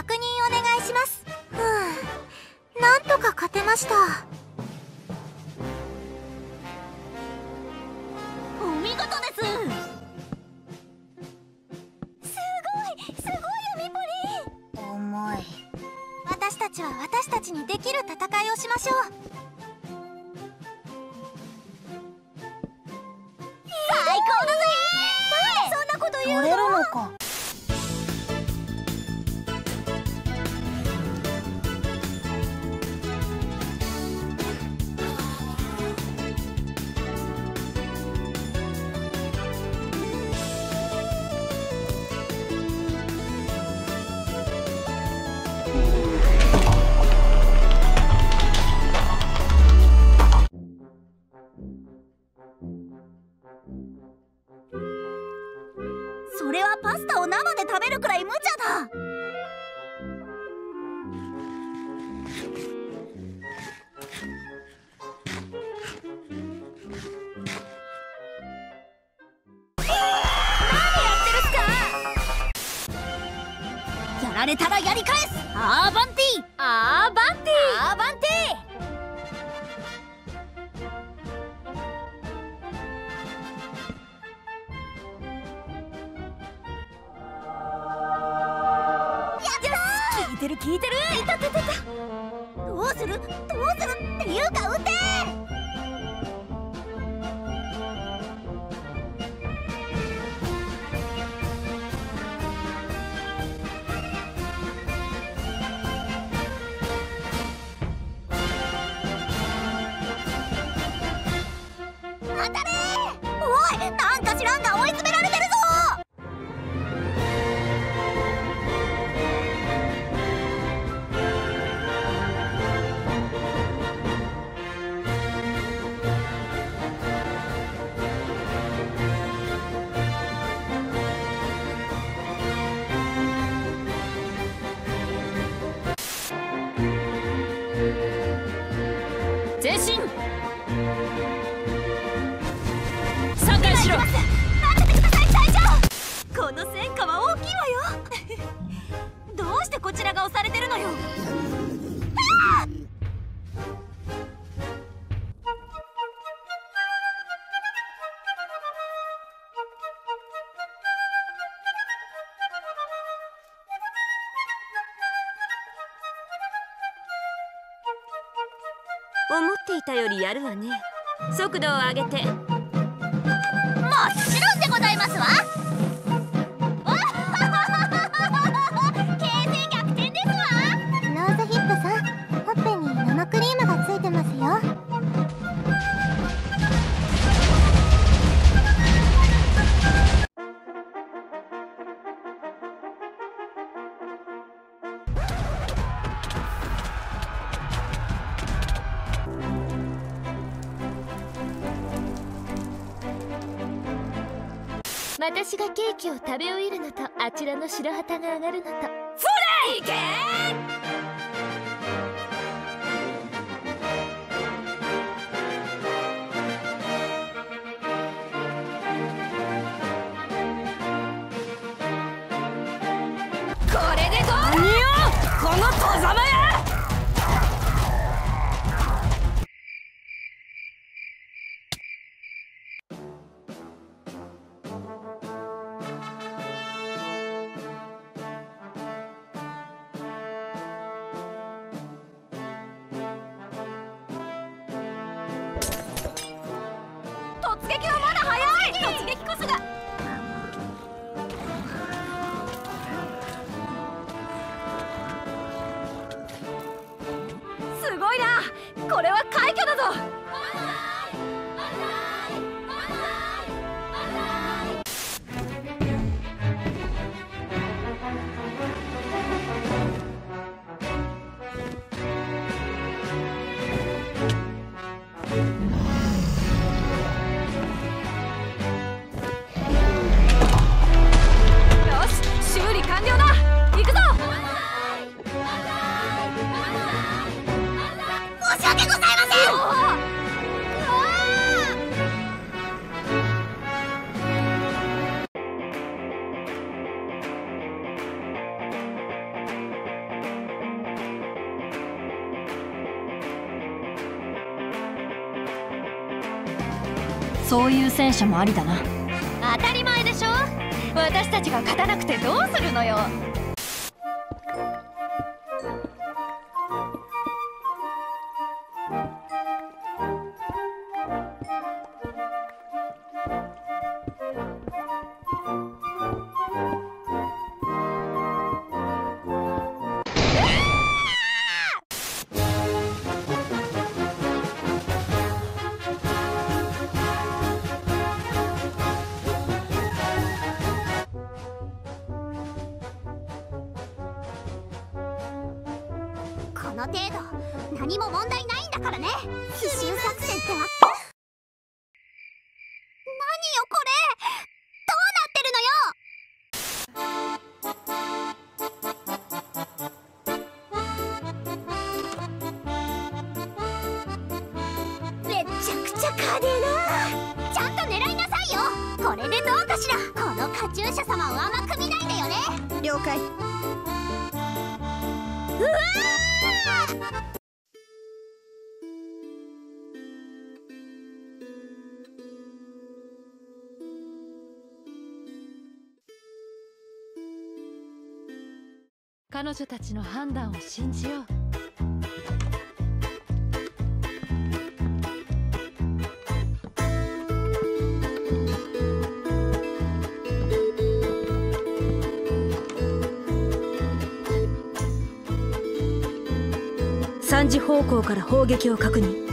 確認お願いします。ふうなんとか勝てました。お見事です。すごいすごい弓ポリ重い。私たちは私たちにできる戦いをしましょう。最高だぜなんでそんなこと言うの？取れるのかられたらやり返すアーバンティアーバンティアーバンティ聞いてる聞いてるいたたたたどうするどうするっていうか撃て 思っていたよりやるわね。速度を上げて。もちろんでございますわ。私がケーキを食べ終えるのとあちらの白旗が上がるのと。いけこれでどうだ？この小ざまやこれはでございませんそういう戦車もありだな当たり前でしょ私たちが勝たなくてどうするのよ。の程度。何も問題ないんだからね。奇襲作戦ってわ何よこれ？どうなってるのよ？めちゃくちゃ華麗な。ちゃんと狙いなさいよ。これでどうかしら。このカチューシャ様を甘く見ないでよね。了解。うわー！彼女たちの判断を信じよう。3時方向から砲撃を確認。